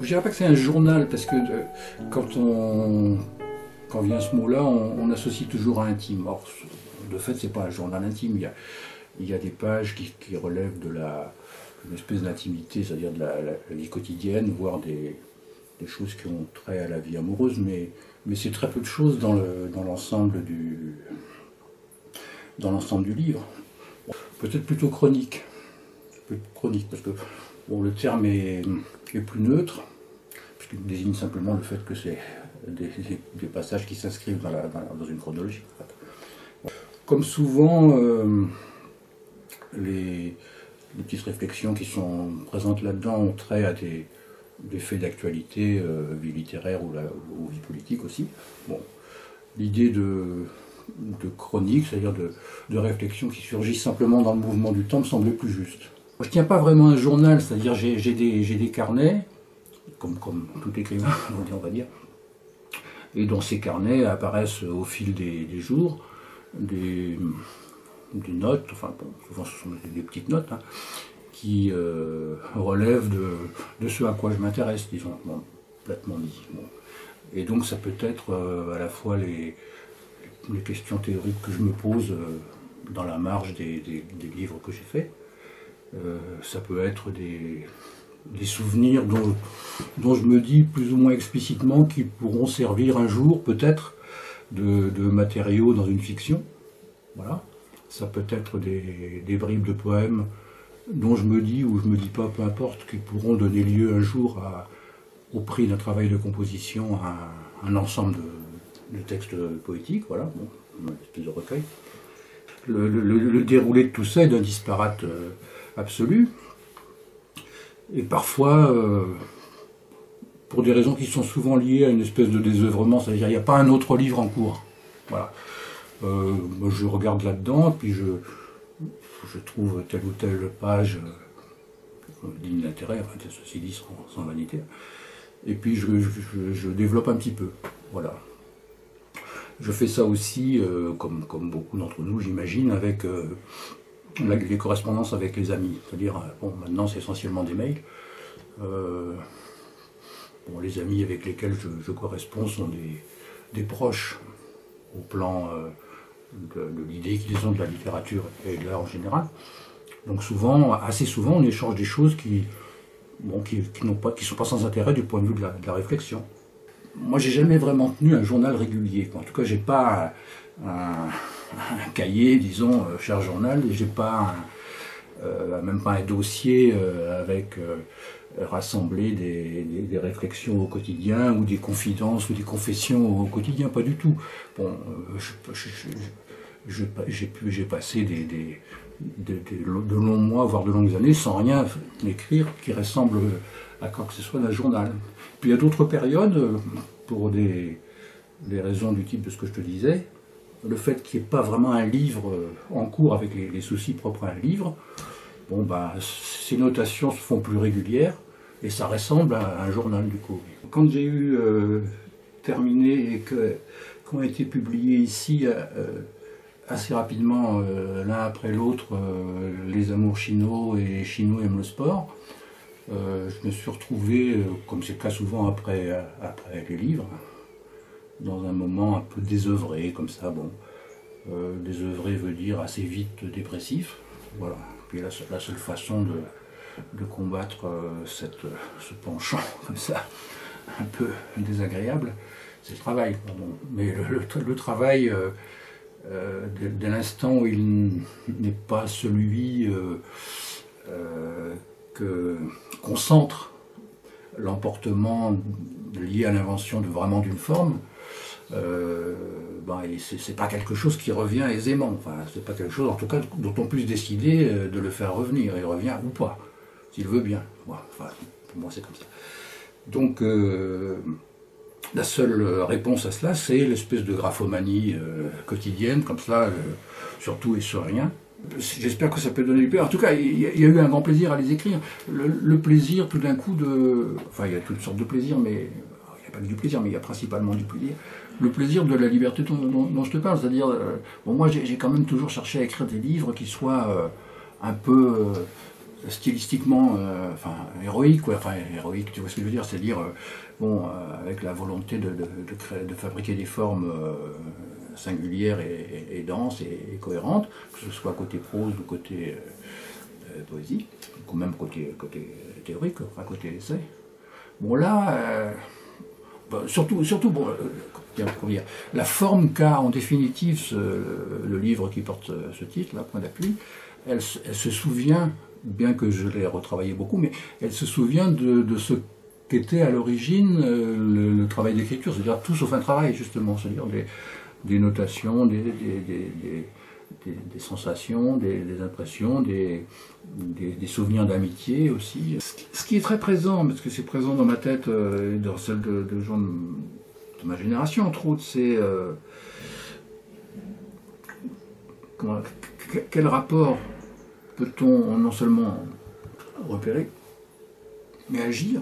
Je dirais pas que c'est un journal, parce que euh, quand on quand vient ce mot-là, on, associe toujours à intime. Or, de fait, c'est pas un journal intime. Il y a, il y a des pages qui, relèvent de la une espèce d'intimité, c'est-à-dire de la, vie quotidienne, voire des, choses qui ont trait à la vie amoureuse, mais, mais c'est très peu de choses dans l'ensemble du dans l'ensemble du livre. Peut-être plutôt chronique. Chronique, parce que bon, le terme est, plus neutre, puisqu'il désigne simplement le fait que c'est des, passages qui s'inscrivent dans, une chronologie. Comme souvent, euh, les, petites réflexions qui sont présentes là-dedans ont trait à des, faits d'actualité, euh, vie littéraire ou, vie politique aussi. Bon, l'idée de, chronique, c'est-à-dire de, de réflexion qui surgit simplement dans le mouvement du temps, me semblait plus juste. Je ne tiens pas vraiment un journal, c'est-à-dire j'ai des, carnets, comme, tout écrivain, on va dire, et dans ces carnets apparaissent au fil des, jours des, notes, enfin souvent ce sont des, petites notes, hein, qui euh, relèvent de, ce à quoi je m'intéresse, disons, complètement dit. Et donc ça peut être euh, à la fois les, questions théoriques que je me pose euh, dans la marge des, livres que j'ai faits, ça peut être des, souvenirs dont, je me dis plus ou moins explicitement qu'ils pourront servir un jour peut-être de, matériaux dans une fiction. Voilà. Ça peut être des, bribes de poèmes dont je me dis ou je me dis pas, peu importe, qu'ils pourront donner lieu un jour au prix d'un travail de composition à un, ensemble de, textes poétiques, voilà, bon, une espèce de recueil. Le, le, le, déroulé de tout ça est d'un disparate euh, absolu. Et parfois, euh, pour des raisons qui sont souvent liées à une espèce de désœuvrement, c'est-à-dire il n'y a pas un autre livre en cours. Voilà. Euh, je regarde là-dedans, puis je, je trouve telle ou telle page euh, digne d'intérêt, ceci dit sans, vanité, et puis je, je, développe un petit peu. Voilà. Je fais ça aussi, comme beaucoup d'entre nous, j'imagine, avec les correspondances avec les amis. C'est-à-dire, euh, bon, maintenant c'est essentiellement des mails. Euh, bon, les amis avec lesquels je, corresponds sont des, proches au plan euh, de, l'idée qu'ils ont de la littérature et de l'art en général. Donc souvent, assez souvent, on échange des choses qui, bon, qui, qui pas, sont pas sans intérêt du point de vue de la, réflexion. Moi, j'ai jamais vraiment tenu un journal régulier. En tout cas, j'ai pas un cahier, disons, euh, cher journal, et j'ai pas euh, même pas un dossier euh, avec rassembler des, des, réflexions au quotidien ou des confidences ou des confessions au quotidien, pas du tout. Bon, j'ai passé des, de longs mois, voire de longues années, sans rien écrire qui ressemble à quoi que ce soit d'un journal. Puis il y a d'autres périodes, pour des, des raisons du type de ce que je te disais, le fait qu'il n'y ait pas vraiment un livre euh, en cours avec les, soucis propres à un livre, bon bah, ces notations se font plus régulières et ça ressemble à un journal du coup. Quand j'ai eu euh, terminé et qu'ont été publiés ici euh, assez rapidement l'un après l'autre Les Amours Chinois et Chinois aiment le sport, je me suis retrouvé, comme c'est le cas souvent après, après les livres, dans un moment un peu désœuvré, comme ça, bon. Euh, désœuvré veut dire assez vite dépressif, voilà. Puis la, seule façon de, combattre euh, cette, ce penchant, comme ça, un peu désagréable, c'est le travail. Mais le, travail, euh, euh, dès, l'instant où il n'est pas celui que concentre l'emportement lié à l'invention de vraiment d'une forme, euh, ben, c'est pas quelque chose qui revient aisément. Enfin, c'est pas quelque chose, en tout cas, dont on puisse décider euh, de le faire revenir. Il revient ou pas, s'il veut bien. enfin, pour moi, c'est comme ça. Donc, euh, la seule réponse à cela, c'est l'espèce de graphomanie quotidienne, comme cela, sur tout et sur rien. J'espère que ça peut donner du plaisir. En tout cas, il y, a eu un grand plaisir à les écrire. Le, le plaisir, tout d'un coup, de. Enfin, il y a toutes sortes de plaisirs, mais. Il n'y a pas que du plaisir, mais il y a principalement du plaisir le plaisir de la liberté dont, je te parle. C'est-à-dire, euh, bon, moi j'ai quand même toujours cherché à écrire des livres qui soient euh, un peu stylistiquement, euh, enfin héroïque, quoi. enfin héroïque, tu vois ce que je veux dire, c'est-à-dire, bon, avec la volonté de, de, fabriquer des formes singulières et, et, denses et, et, cohérentes, que ce soit côté prose ou côté poésie, ou même côté, côté théorique, enfin côté essai. Bon là, bah, surtout, surtout bon, la forme qu'a en définitive le livre qui porte ce titre, là, Point d'appui, elle, se souvient, bien que je l'ai retravaillé beaucoup, mais elle se souvient de, ce qu'était à l'origine euh, le, travail d'écriture, c'est-à-dire tout sauf un travail, justement, c'est-à-dire des, notations, des sensations, des, impressions, des, souvenirs d'amitié aussi. Ce qui est très présent, parce que c'est présent dans ma tête euh, et dans celle de, de gens ma génération, entre autres, c'est euh, quel rapport peut-on non seulement repérer, mais agir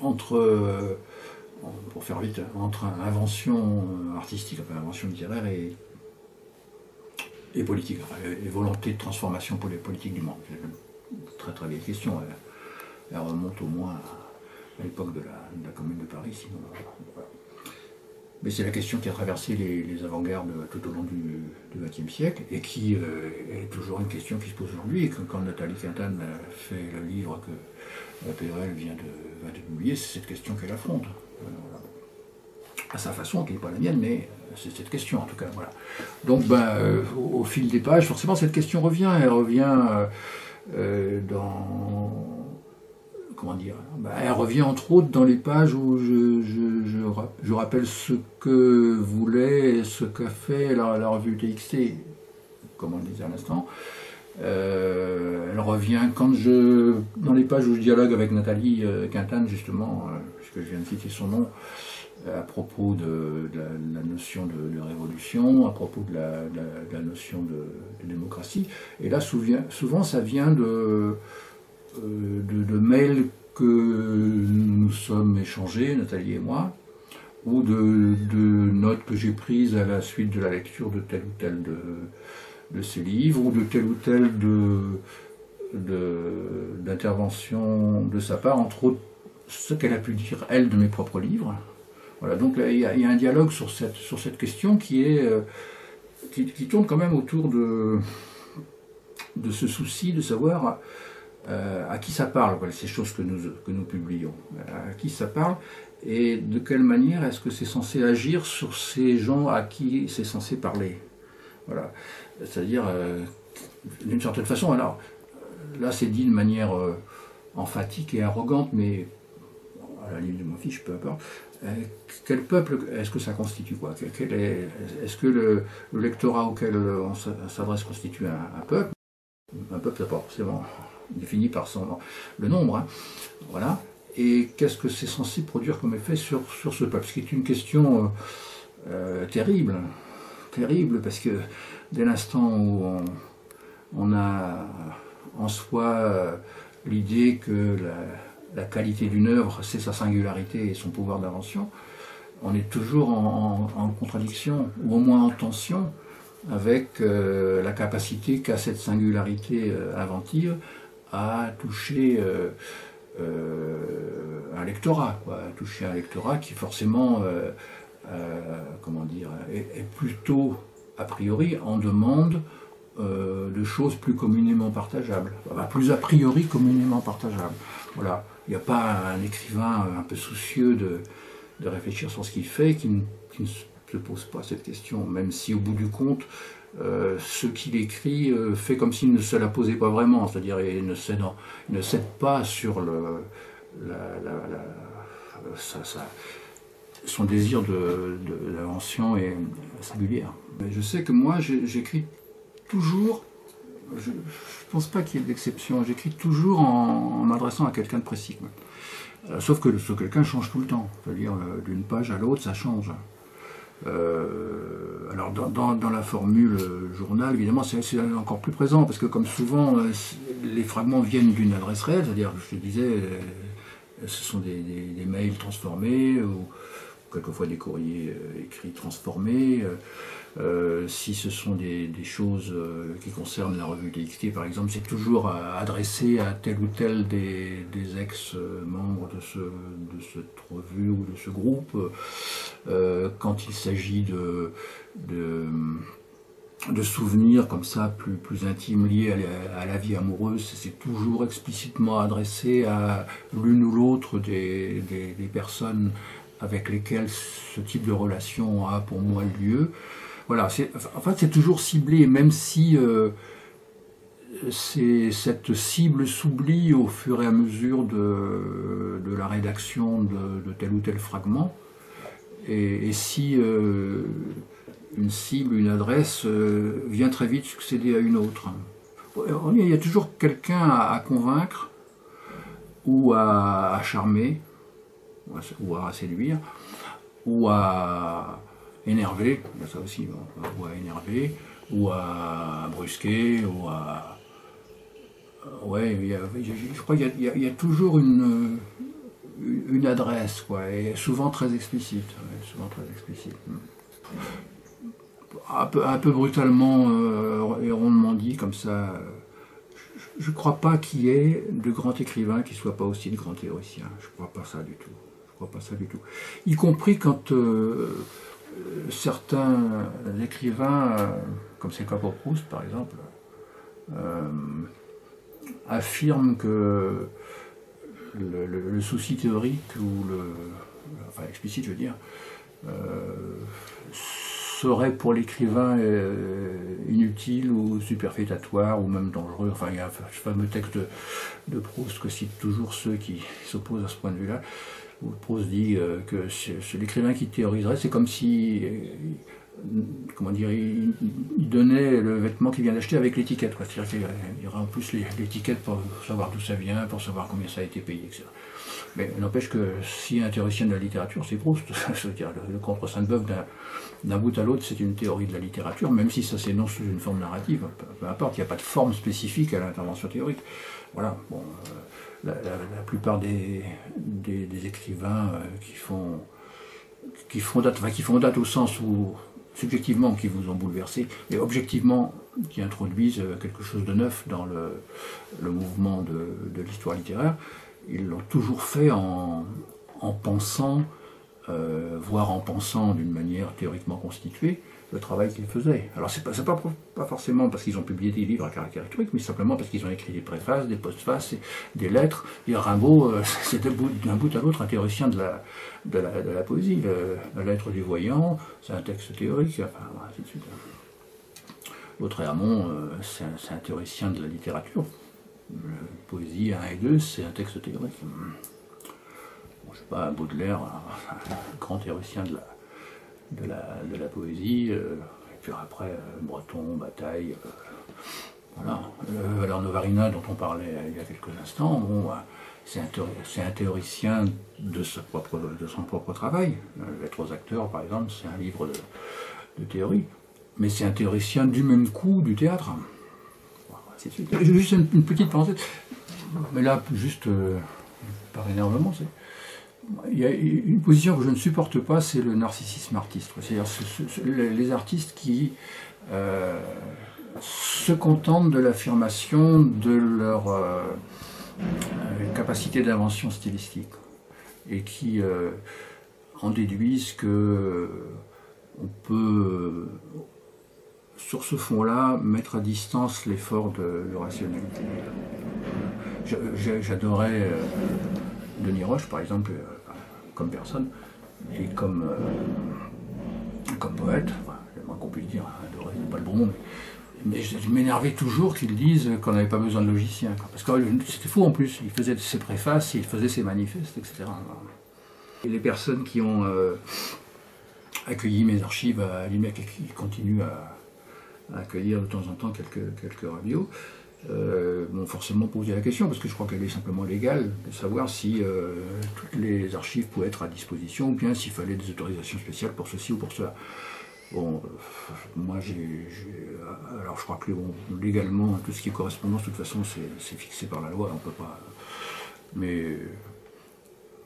entre, euh, pour faire vite, entre invention artistique, invention littéraire et, et politique, et volonté de transformation politiques du monde. Très très vieille question. Elle, elle remonte au moins à l'époque de la, Commune de Paris. Voilà. Mais c'est la question qui a traversé les, avant-gardes tout au long du XXe siècle et qui euh, est toujours une question qui se pose aujourd'hui. Quand Nathalie Quintane fait le livre que la PRL vient de, publier, c'est cette question qu'elle affronte. Euh. À sa façon, qui n'est pas la mienne, mais c'est cette question en tout cas. Voilà. Donc ben, euh, au, fil des pages, forcément cette question revient. Elle revient euh, dans comment dire, bah, elle revient entre autres dans les pages où je, je, je, je rappelle ce que voulait, ce qu'a fait la, revue TXT, comme on le disait à l'instant. Euh, elle revient quand je, dans les pages où je dialogue avec Nathalie euh, Quintane, justement, euh, puisque je viens de citer son nom, à propos de, la, notion de, révolution, à propos de la, la notion de, démocratie. Et là, souvent, ça vient de de, de, mails que nous sommes échangés, Nathalie et moi, ou de, notes que j'ai prises à la suite de la lecture de tel ou tel de, de ces livres, ou de tel ou tel d'intervention de, sa part, entre autres ce qu'elle a pu dire, elle, de mes propres livres. Voilà, donc il y, a, un dialogue sur cette, sur cette question qui, est, euh, qui, tourne quand même autour de, de ce souci de savoir euh, à qui ça parle, ces choses que nous, que nous publions, à qui ça parle, et de quelle manière est-ce que c'est censé agir sur ces gens à qui c'est censé parler? Voilà. C'est-à-dire, euh, d'une certaine façon, alors, là c'est dit de manière euh, emphatique et arrogante, mais à la limite de mon fiche, peu importe. Euh, quel peuple est-ce que ça constitue quoi? Est-ce que le, le, lectorat auquel on s'adresse constitue un, un peuple? Un peuple, c'est pas forcément défini par son, le nombre. Hein. Voilà. Et qu'est-ce que c'est censé produire comme effet sur, ce peuple? Ce qui est une question euh, euh, terrible, terrible, parce que dès l'instant où on, a en soi euh, l'idée que la, qualité d'une œuvre, c'est sa singularité et son pouvoir d'invention, on est toujours en, contradiction, ou au moins en tension, avec la capacité qu'a cette singularité inventive à toucher euh, euh, un lectorat, quoi, à toucher un lectorat qui forcément, euh, comment dire, est, plutôt a priori en demande de choses plus communément partageables, enfin, plus a priori communément partageables. Voilà, il n'y a pas un écrivain un peu soucieux de, de réfléchir sur ce qu'il fait qui ne se pose pas cette question, même si au bout du compte, euh, ce qu'il écrit euh, fait comme s'il ne se la posait pas vraiment, c'est-à-dire il ne cède, pas sur le, son désir d'invention de, de, est singulière. Mais je sais que moi j'écris toujours, je ne pense pas qu'il y ait d'exception, j'écris toujours en, m'adressant à quelqu'un de précis. Euh, sauf que ce quelqu'un change tout le temps, c'est-à-dire d'une page à l'autre ça change. Euh, alors dans, dans, dans, la formule journal, évidemment, c'est encore plus présent parce que comme souvent, euh, les fragments viennent d'une adresse réelle, c'est-à-dire, je te disais, euh, ce sont des, des, des, mails transformés ou, quelquefois des courriers écrits transformés. si ce sont des, choses qui concernent la revue DXT, par exemple, c'est toujours adressé à tel ou tel des, ex-membres de, ce, de cette revue ou de ce groupe. quand il s'agit de, de de souvenirs comme ça plus, plus intimes liés à la, vie amoureuse, c'est toujours explicitement adressé à l'une ou l'autre des, personnes avec lesquelles ce type de relation a pour moi lieu. Voilà, en fait c'est toujours ciblé, même si euh, cette cible s'oublie au fur et à mesure de, de la rédaction de, tel ou tel fragment. Et, si euh, une cible, une adresse euh, vient très vite succéder à une autre. Il y a toujours quelqu'un à, convaincre ou à, charmer ou à séduire ou à énerver, ça aussi, ou à énerver ou à brusquer ou à ouais, je crois qu'il y, a toujours une, une adresse, quoi, et souvent très explicite. souvent très explicite un peu, brutalement euh, et rondement dit, comme ça, je ne crois pas qu'il y ait de grands écrivains qui ne soient pas aussi de grands théoriciens. Je ne crois pas ça du tout. Crois pas ça du tout. Y compris quand euh, certains écrivains, comme c'est le cas pour Proust par exemple, euh, affirment que le, souci théorique ou le, enfin explicite je veux dire, serait pour l'écrivain euh, inutile ou superfétatoire ou même dangereux. Enfin, il y a ce fameux texte de, Proust que citent toujours ceux qui s'opposent à ce point de vue-là, où Proust dit euh, que c'est l'écrivain qui théoriserait, c'est comme si euh, comment dire, il, donnait le vêtement qu'il vient d'acheter avec l'étiquette. C'est-à-dire qu'il y aura en plus l'étiquette pour savoir d'où ça vient, pour savoir combien ça a été payé, etc. Mais n'empêche que si un théoricien de la littérature, c'est Proust. dire le, contre Sainte-Beuve d'un bout à l'autre, c'est une théorie de la littérature, même si ça s'énonce sous une forme narrative. Peu, importe, il n'y a pas de forme spécifique à l'intervention théorique. Voilà. Euh, la, plupart des, écrivains euh, qui font qui font date, enfin, qui font date au sens où subjectivement qui vous ont bouleversé, et objectivement qui introduisent euh, quelque chose de neuf dans le, le mouvement de l'histoire littéraire, ils l'ont toujours fait en, pensant, euh, voire en pensant d'une manière théoriquement constituée, le travail qu'ils faisaient. Alors c'est pas, pas, forcément parce qu'ils ont publié des livres à caractère mais simplement parce qu'ils ont écrit des préfaces, des postfaces, des lettres. Et Rimbaud, euh, c'est d'un bout, à l'autre un théoricien de la, poésie. la lettre du voyant, c'est un texte théorique, enfin, ainsi de suite. L'autre Hermont, euh, c'est un théoricien de la littérature poésie 1 et 2, c'est un texte théorique. Bon, je sais pas, Baudelaire, un grand théoricien de la, poésie, euh, et puis après, euh, Breton, Bataille, euh, voilà. alors Novarina, dont on parlait il y a quelques instants, c'est un, théoricien de, son propre travail. Lettres aux acteurs, par exemple, c'est un livre de théorie. Mais c'est un théoricien du même coup du théâtre. Juste une, petite parenthèse, mais là, juste euh, par énervement, il y a une position que je ne supporte pas, c'est le narcissisme artiste. C'est-à-dire les artistes qui euh, se contentent de l'affirmation de leur euh, capacité d'invention stylistique et qui en déduisent que on peut sur ce fond-là, mettre à distance l'effort de, rationalité. J'adorais euh, Denis Roche, par exemple, euh, comme personne, et comme, euh, comme poète, c'est moins qu'on puisse dire, adorer, c'est pas le bon mot, mais, je m'énervais toujours qu'ils disent qu'on n'avait pas besoin de logiciens. Parce que c'était fou en plus, il faisait ses préfaces, il faisait ses manifestes, etc. Et les personnes qui ont accueilli mes archives à l'IMEC et qui continuent à, accueillir de temps en temps quelques, quelques radios, euh, forcément posé la question, parce que je crois qu'elle est simplement légale, de savoir si euh, toutes les archives pouvaient être à disposition, ou bien s'il fallait des autorisations spéciales pour ceci ou pour cela. Bon, euh, moi j'ai. Alors je crois que légalement, tout ce qui est correspondance, de toute façon, c'est fixé par la loi, on peut pas. Mais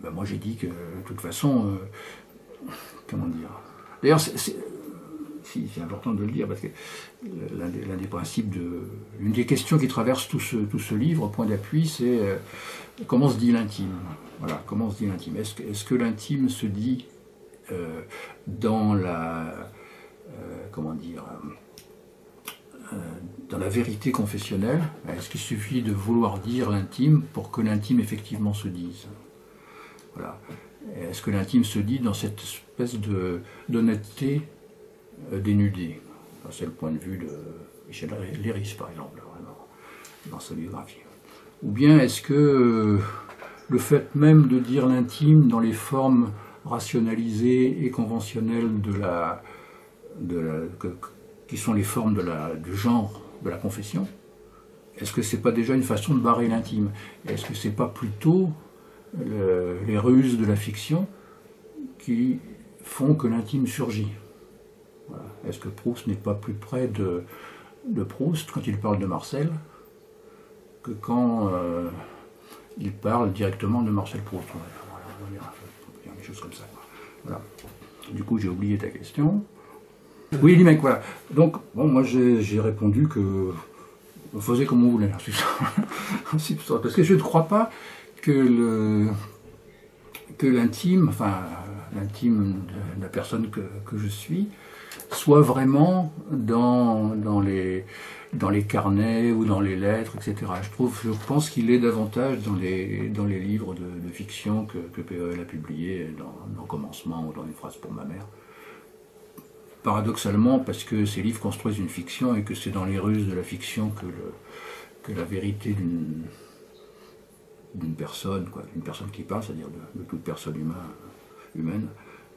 ben, moi j'ai dit que de toute façon, comment dire D'ailleurs, c'est important de le dire, parce que l'un des, principes, de, l'une des questions qui traverse tout ce, tout ce livre, point d'appui, c'est euh, comment se dit l'intime? Voilà, comment se dit l'intime? Est-ce que, l'intime se dit euh, dans la. Euh, comment dire dans la vérité confessionnelle, est-ce qu'il suffit de vouloir dire l'intime pour que l'intime effectivement se dise? Voilà. Est-ce que l'intime se dit dans cette espèce d'honnêteté euh, dénudée C'est le point de vue de Michel Léris, par exemple, dans sa biographie. Ou bien est-ce que euh, le fait même de dire l'intime dans les formes rationalisées et conventionnelles de la, qui sont les formes du genre de la confession, est-ce que c'est pas déjà une façon de barrer l'intime? Est-ce que c'est pas plutôt les ruses de la fiction qui font que l'intime surgit? Est-ce que Proust n'est pas plus près de, de, Proust quand il parle de Marcel que quand euh, il parle directement de Marcel Proust voilà, des choses comme ça. Du coup, j'ai oublié ta question. Oui, les mecs, voilà. Donc, bon, moi j'ai répondu que on faisait comme on voulait. Parce que je ne crois pas que que l'intime, enfin l'intime de la personne que, que, je suis, soit vraiment dans, dans, les, dans les carnets ou dans les lettres, etc. Je, trouve, je pense qu'il est davantage dans les, dans les livres de, fiction que, que PEL a publié dans, dans Commencement ou dans Une phrase pour ma mère. Paradoxalement, parce que ces livres construisent une fiction et que c'est dans les ruses de la fiction que, que la vérité d'une d'une personne, quoi, d'une personne qui parle, c'est-à-dire de, toute personne humaine,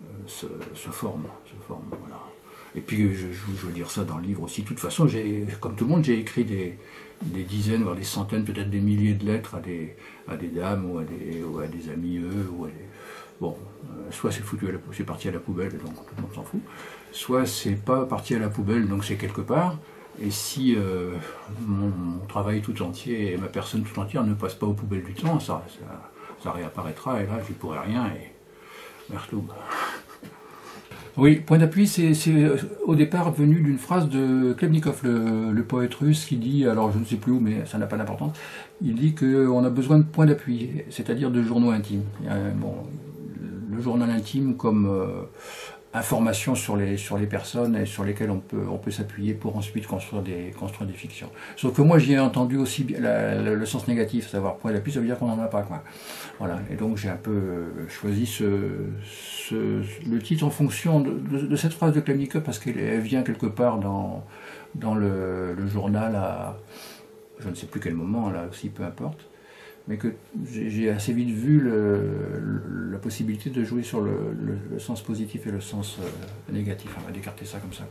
euh, se, forme, se forme voilà. Et puis je, veux dire ça dans le livre aussi. De toute façon, comme tout le monde, j'ai écrit des, dizaines, voire des centaines, peut-être des milliers de lettres à des, à des dames ou à des, à des amis eux, ou Bon, euh, soit c'est foutu, c'est parti à la poubelle, donc tout le monde s'en fout. Soit c'est pas parti à la poubelle, donc c'est quelque part. Et si euh, mon, travail tout entier et ma personne tout entière ne passe pas aux poubelles du temps, ça, ça, réapparaîtra et là, j'y pourrai rien et merci. Oui, point d'appui, c'est euh, au départ venu d'une phrase de Klebnikov, le, poète russe, qui dit, alors je ne sais plus où, mais ça n'a pas d'importance, il dit qu'on a besoin de point d'appui, c'est-à-dire de journaux intimes. Bon, le journal intime comme informations sur les, sur les personnes et sur lesquelles on peut, on peut s'appuyer pour ensuite construire des, construire des fictions. Sauf que moi j'y ai entendu aussi le, sens négatif, savoir point d'appui, ça veut dire qu'on n'en a pas. Quoi. Voilà. Et donc j'ai un peu euh, choisi ce, ce, le titre en fonction de, de, cette phrase de Klemnikoff parce qu'elle vient quelque part dans, dans le, le journal à je ne sais plus quel moment, là aussi, peu importe mais que j'ai assez vite vu la possibilité de jouer sur le, sens positif et le sens euh, négatif. On va décarter ça comme ça.